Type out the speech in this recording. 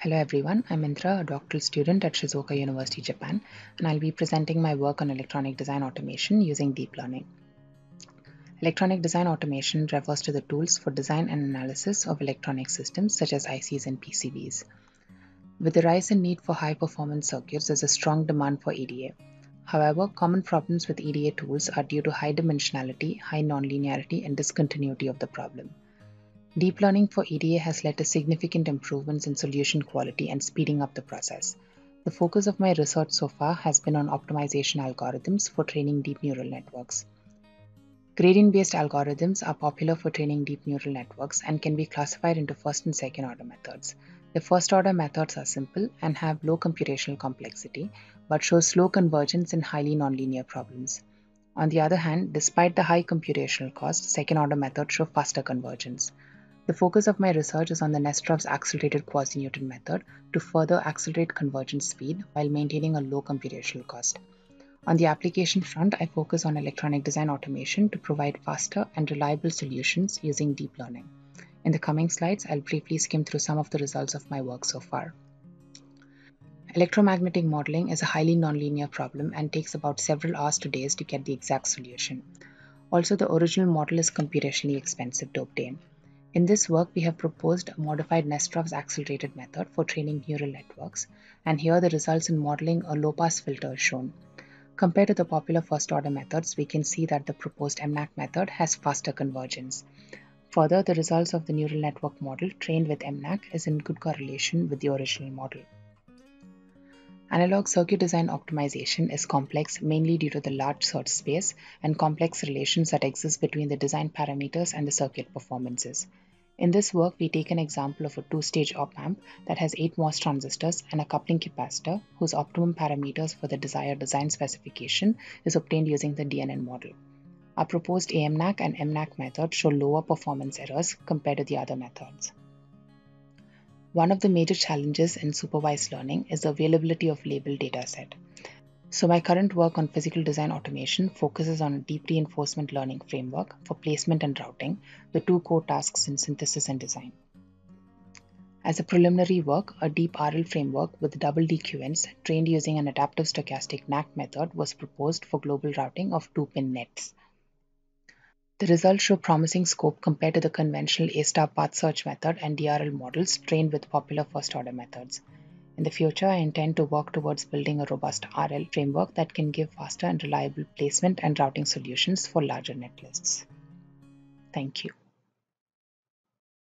Hello everyone, I'm Indra, a doctoral student at Shizuoka University, Japan, and I'll be presenting my work on electronic design automation using deep learning. Electronic design automation refers to the tools for design and analysis of electronic systems such as ICs and PCBs. With the rise in need for high performance circuits, there's a strong demand for EDA. However, common problems with EDA tools are due to high dimensionality, high nonlinearity, and discontinuity of the problem. Deep learning for EDA has led to significant improvements in solution quality and speeding up the process. The focus of my research so far has been on optimization algorithms for training deep neural networks. Gradient based algorithms are popular for training deep neural networks and can be classified into first and second order methods. The first order methods are simple and have low computational complexity, but show slow convergence in highly nonlinear problems. On the other hand, despite the high computational cost, second order methods show faster convergence. The focus of my research is on the Nesterov's accelerated quasi-Newton method to further accelerate convergence speed while maintaining a low computational cost. On the application front, I focus on electronic design automation to provide faster and reliable solutions using deep learning. In the coming slides, I'll briefly skim through some of the results of my work so far. Electromagnetic modeling is a highly nonlinear problem and takes about several hours to days to get the exact solution. Also, the original model is computationally expensive to obtain. In this work, we have proposed a modified Nesterov's accelerated method for training neural networks, and here the results in modeling a low-pass filter is shown. Compared to the popular first-order methods, we can see that the proposed MNAC method has faster convergence. Further, the results of the neural network model trained with MNAC is in good correlation with the original model. Analog circuit design optimization is complex mainly due to the large search space and complex relations that exist between the design parameters and the circuit performances. In this work, we take an example of a two-stage op-amp that has 8 MOS transistors and a coupling capacitor whose optimum parameters for the desired design specification is obtained using the DNN model. Our proposed AMNAC and MNAC methods show lower performance errors compared to the other methods. One of the major challenges in supervised learning is the availability of labeled dataset. So my current work on physical design automation focuses on a deep reinforcement learning framework for placement and routing, the two core tasks in synthesis and design. As a preliminary work, a deep RL framework with double DQNs trained using an adaptive stochastic NAC method was proposed for global routing of two-pin nets. The results show promising scope compared to the conventional A-star path search method and DRL models trained with popular first-order methods. In the future, I intend to work towards building a robust RL framework that can give faster and reliable placement and routing solutions for larger netlists. Thank you.